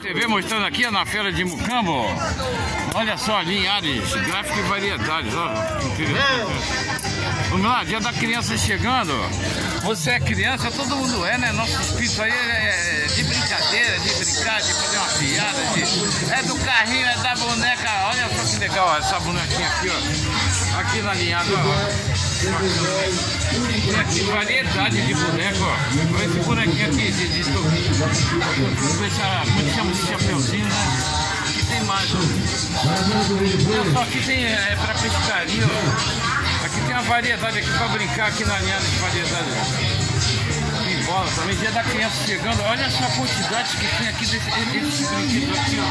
TV mostrando aqui na feira de Mucambo. Olha só, Linhares, gráfico e variedades. Ó, Vamos lá, dia da criança chegando. Você é criança, todo mundo é, né? Nosso espírito aí é, é de brincadeira, de brincar, de fazer uma piada. De... É do carrinho, é da boneca. Olha só que legal essa bonequinha aqui, ó. Aqui na linhada, ó. Tem aqui variedade de boneco, ó. Olha esse bonequinho aqui de, de, de, como chama esse chapeuzinho, né? Aqui tem mais, ó. Só aqui tem é, pra pescaria, ó. Aqui tem uma variedade aqui pra brincar aqui na linha de variedade. Tem bola também, dia da criança chegando. Olha só a quantidade que tem aqui desse, desse brinquedo aqui, ó.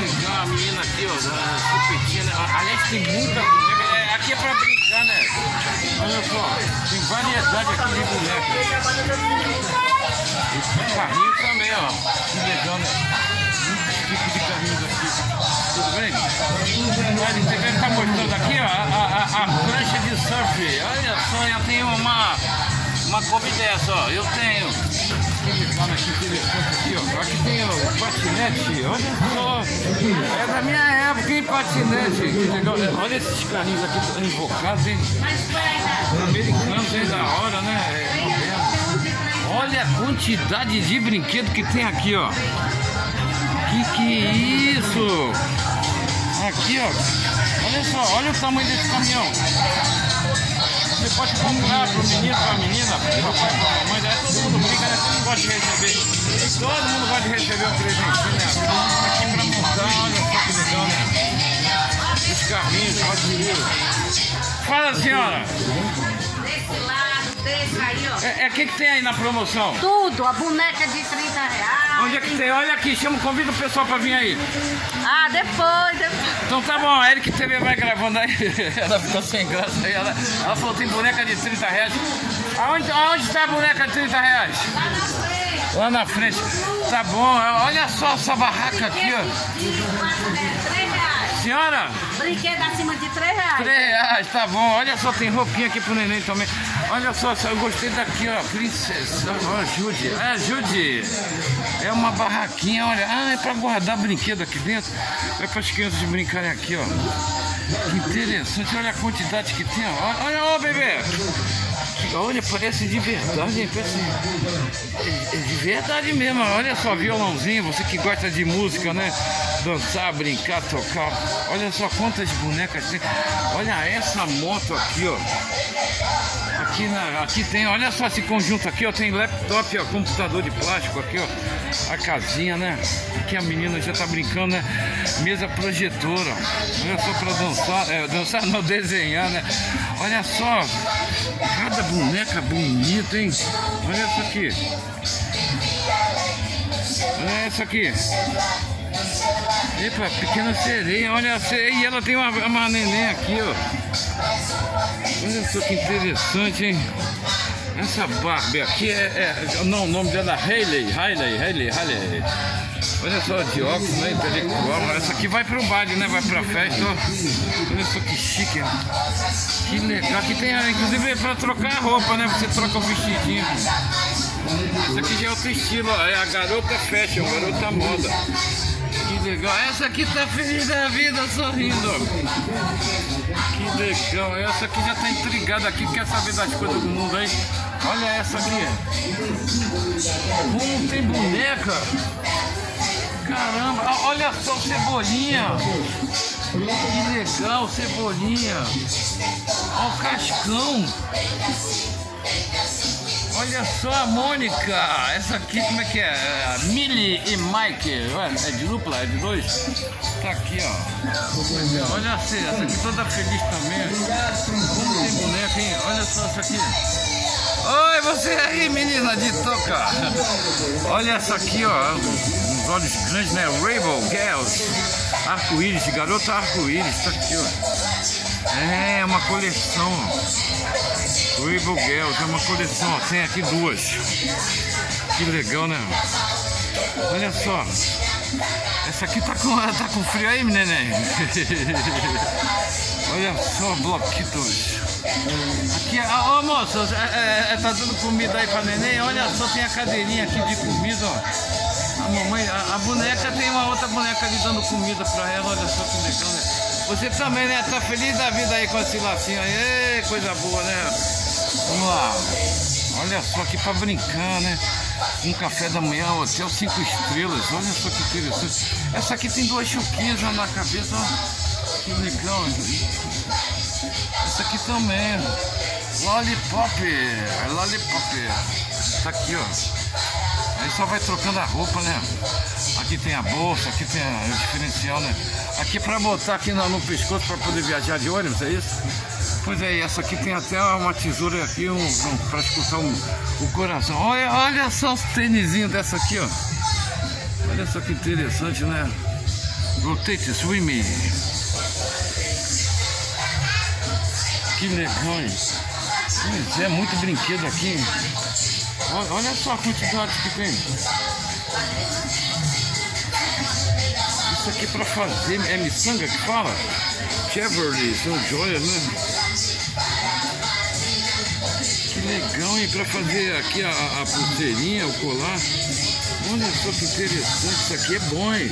Legal, a menina aqui, ó, da chupetinha, né? Aliás, tem muita boneca. É, aqui é pra brincar, né? Olha só, tem variedade aqui de boneca. E carrinho também, ó. Que legal, né? Muitos tipos de carrinhos aqui. Tudo bem? Olha, você vai estar mostrando aqui, ó, a, a, a, prancha de surf. Olha só, eu tenho uma, uma Kombi dessa, ó. Eu tenho. Que? Que aqui. Aqui tem o patinete, olha só. É da minha época, hein, patinete. Que. Olha esses carrinhos aqui invocados, hein? Americanos, hein, da hora, né? É. Olha a quantidade de brinquedo que tem aqui, ó. Que que é isso? Aqui, ó. Olha só, olha o tamanho desse caminhão. Pode comprar pro menino, pra menina, pro papai, pra mamãe, né? Todo mundo brinca, né? Todo mundo gosta de receber. Todo mundo gosta de receber um presentinho, né? Aqui pra montar, olha só que legal, né? Os carrinhos, olha Fala, senhora. É, o que, que tem aí na promoção? Tudo, a boneca de 30 reais. Onde é que tem? Olha aqui, chama, convida o pessoal pra vir aí. Ah, depois, depois. Então tá bom, a Eric TV vai gravando aí. ela ficou sem graça aí. Ela, ela falou tem boneca de 30 reais. Aonde, aonde tá a boneca de 30 reais? Lá na frente. Lá na frente. Tá bom, olha só essa barraca aqui, ó. Senhora? Brinquedo acima de 3 reais. 3 reais, tá bom. Olha só, tem roupinha aqui pro neném também. Olha só, eu gostei daqui, ó. Princesa. Ó, Judy. É, Judy. É uma barraquinha, olha. Ah, é pra guardar brinquedo aqui dentro. É para as crianças brincarem aqui, ó. Que interessante. Olha a quantidade que tem, ó. Olha, ó, bebê. Olha, parece de verdade, parece é, de verdade mesmo. Olha só, violãozinho, você que gosta de música, né? Dançar, brincar, tocar. Olha só quantas bonecas tem. Olha essa moto aqui, ó. Aqui, na, aqui tem, olha só esse conjunto aqui, ó. Tem laptop, ó, computador de plástico aqui, ó. A casinha, né? Aqui a menina já tá brincando, né? Mesa projetora. Olha só pra dançar, é, dançar não, desenhar, né? Olha só, cada boneca bonita, hein? Olha essa aqui. Olha essa aqui. Epa, pequena sereia, olha a sereia, e ela tem uma, uma neném aqui, ó. Olha só que interessante, hein? Essa Barbie aqui é, é não, o nome dela é Hayley, Hayley, Hayley, Hayley. Olha só, de óculos, né, intelectual. Essa aqui vai pro baile, né, vai pra festa, ó. Olha só que chique? Que legal. Aqui tem, inclusive, é pra trocar a roupa, né, você troca o vestidinho. Esse aqui já é outro estilo, ó. É a garota fashion, garota moda. Legal. Essa aqui tá feliz da vida, sorrindo. Que legal. Essa aqui já tá intrigada aqui, quer saber das coisas do mundo aí. Olha essa aqui. Como tem boneca. Caramba, olha só Cebolinha. Que legal, Cebolinha. Olha o Cascão. Olha só a Mônica, essa aqui como é que é? é e Mike, é de dupla, é de dois? Tá aqui, ó. Olha essa, essa aqui toda feliz também. Como tem boneca, hein? Olha só essa aqui. Oi, você aí, menina de toca. Olha essa aqui, ó. Uns olhos grandes, né? Rainbow Girls. Arco-íris, garota arco-íris. Tá aqui, ó. É, uma coleção. Rainbow Girls, é uma coleção. Tem aqui duas. Que legal, né? Olha só. Essa aqui tá com, tá com frio aí, neném? Olha só, bloquitos. Aqui, ó oh, moça, é, é, tá dando comida aí pra neném? Olha só, tem a cadeirinha aqui de comida, ó. A mamãe, a, a boneca tem uma outra boneca ali dando comida pra ela, olha só que legal, né? Você também, né? Tá feliz da vida aí com esse lacinho aí, Ei, coisa boa, né? Vamos lá. Olha só aqui pra brincar, né? Um café da manhã, hotel cinco estrelas. Olha só que interessante. Essa aqui tem duas chuquinhas na cabeça. Que legal. Essa aqui também. Lollipop. É Lollipop. Tá aqui, ó. Aí só vai trocando a roupa, né? Aqui tem a bolsa, aqui tem o diferencial, né? Aqui pra botar aqui no, no pescoço pra poder viajar de ônibus, é isso? Pois é, essa aqui tem até uma tesoura aqui um, um, pra escutar um, o coração. Olha, olha só os tênisinhos dessa aqui, ó. Olha só que interessante, né? Rotate Swimming. Que legal, hein? Pois é, muito brinquedo aqui. Olha, olha só a quantidade que tem. Isso aqui pra fazer, é miçanga que fala? Chevrolet, são joias, né? Hein? Pra fazer aqui a, a pulseirinha, o colar. Olha só que interessante, isso aqui é bom, hein?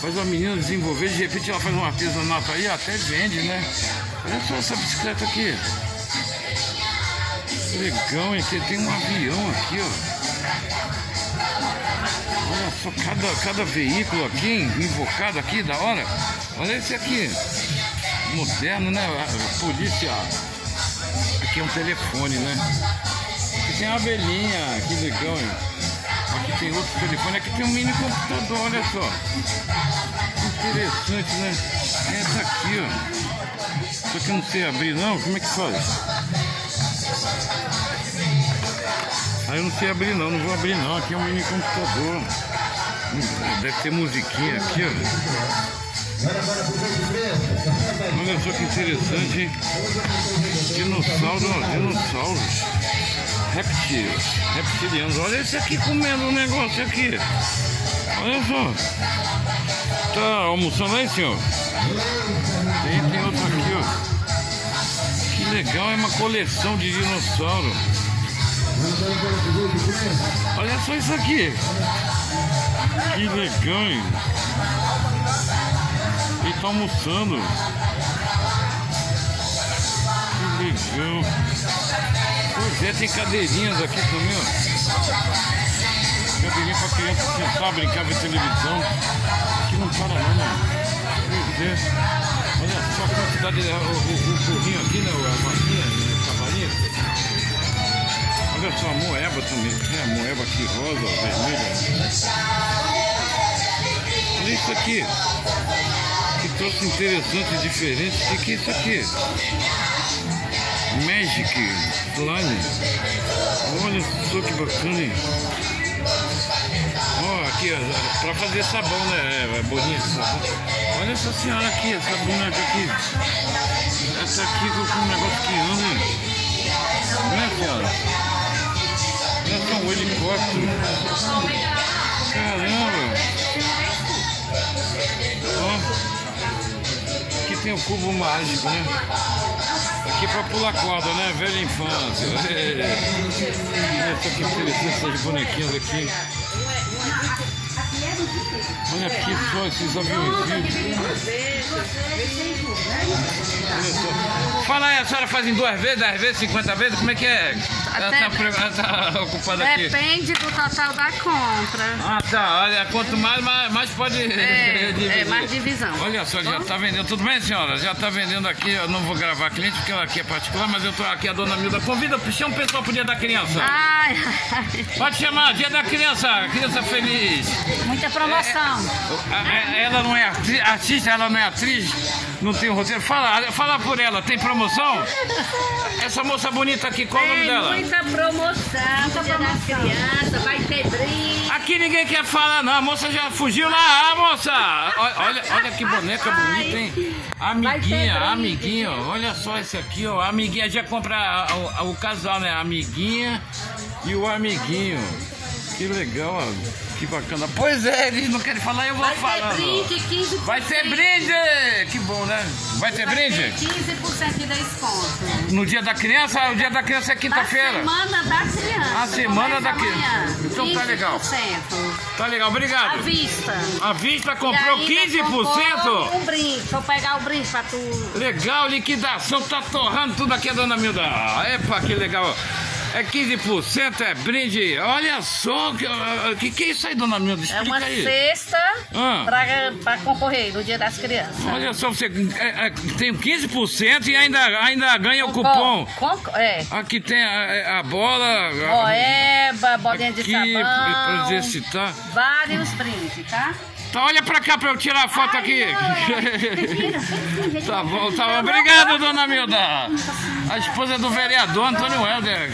Faz uma menina desenvolver, de repente ela faz um artesanato aí, até vende, né? Olha só essa bicicleta aqui. Legal, hein? Tem, tem um avião aqui, ó. Olha só cada, cada veículo aqui, invocado aqui, da hora. Olha esse aqui. Moderno, né? A polícia. Aqui é um telefone, né? Tem uma abelhinha, que legal, hein? Aqui tem outro telefone, aqui tem um mini computador, olha só. Interessante, né? É, tá aqui, ó. Só que eu não sei abrir não, como é que faz? Aí eu não sei abrir não, não vou abrir não. Aqui é um mini computador. Deve ter musiquinha aqui, ó. Olha só que interessante, hein? Dinossauro, dinossauros. Reptiles, reptilianos. Olha esse aqui comendo um negócio aqui. Olha só. Tá almoçando aí, senhor? Tem, tem outro aqui, ó. Que legal, é uma coleção de dinossauro. Olha só isso aqui. Que legal, hein? Ele tá almoçando. Que legal. Pois é, tem cadeirinhas aqui também, ó. Cadeirinha pra criança sentar, brincar, ver televisão. Aqui não para não, né? Pois é. Olha só a quantidade, o, o, o burrinho aqui, né? A vaquinha, né? a cavalinha. Olha só a moeba também. Tem a moeba aqui rosa, vermelha. Olha isso aqui. Que troço interessante e diferente. O que, que é isso aqui? Magic Slime. Olha só que bacana, hein? Ó, aqui, ó, pra fazer sabão, né? É, bolinha de sabão. Olha essa senhora aqui, essa boneca aqui. Essa aqui com um negócio que anda, hein? Não é, senhora? Essa é um helicóptero. Caramba! Ó. Aqui tem o cubo mágico, né? Aqui pra pular corda, né? Velha infância. Que interessante essas bonequinhas aqui. Olha aqui só esses aviões. Fala aí, a senhora faz em duas vezes, dez vezes, cinquenta vezes? Como é que é? Ela tá, tá ocupada aqui. Depende do total da compra. Ah, tá. Olha, quanto mais, mais, mais pode É, dividir. é, mais divisão. Olha só, já tá vendendo. Tudo bem, senhora? Já tá vendendo aqui. Eu não vou gravar cliente porque ela aqui é particular, mas eu tô aqui, a dona Milda. Convida, chama o pessoal pro dia da criança. Ai, ai, Pode chamar, dia da criança, criança feliz. muita promoção. A- a- Ela não é artista, ela não é atriz, não tem roteiro. Fala, fala por ela, tem promoção? Essa moça bonita aqui, qual o nome Tem dela? muita promoção, dia das crianças, vai ter brinde. Aqui ninguém quer falar, não. A moça já fugiu lá. Ah, moça! Olha, olha que boneca bonita, hein? Amiguinha, amiguinha. Olha só esse aqui, ó. Amiguinha já compra a- a- o casal, né? A amiguinha e o amiguinho. Que legal, ó. Que bacana. Pois é, eles não querem falar, eu vou Vai ter brinde, 15%. Vai ter brinde! Que bom, né? Vai ter Vai ter brinde? 15% de desconto. No dia da criança? O dia da criança é quinta-feira. semana da criança. A semana da criança. Então tá legal. 15%. Tá legal, obrigado. À vista. A vista comprou ainda 15%. comprou Um brinde. Eu pegar o brinde pra tu. Legal, liquidação, tá torrando tudo aqui, dona Milda. Epa, que legal. É 15%, é brinde. Olha só, que, ah, que, que é isso aí, dona Milda? É Explica uma aí. cesta Ah. pra concorrer no Dia das Crianças. Olha só, você é, é, tem 15% e ainda, ainda ganha o cupom. Com- é. Aqui tem a, a bola. a- Moeba, bolinha de aqui, pra sabão. exercitar. Vários brindes, tá? Tá, olha pra cá pra eu tirar a foto Ai, aqui. não. tá bom, tá bom. Obrigado, dona Milda. A esposa do vereador Antônio Helder.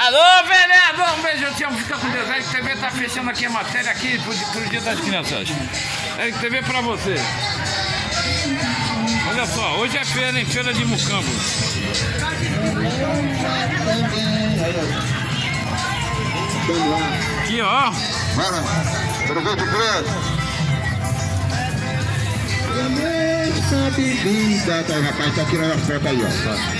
Alô, vereador! Um beijo, eu te amo. Fica com Deus. A RTV tá fechando aqui a matéria aqui pro, pro Dia das Crianças. RTV pra você. Olha só, hoje é feira, hein? Feira de Mucambo. Aqui, ó. Bora. Aproveita o trânsito. Essa bebida, tá, rapaz tá tirando a foto aí, ó. Tá.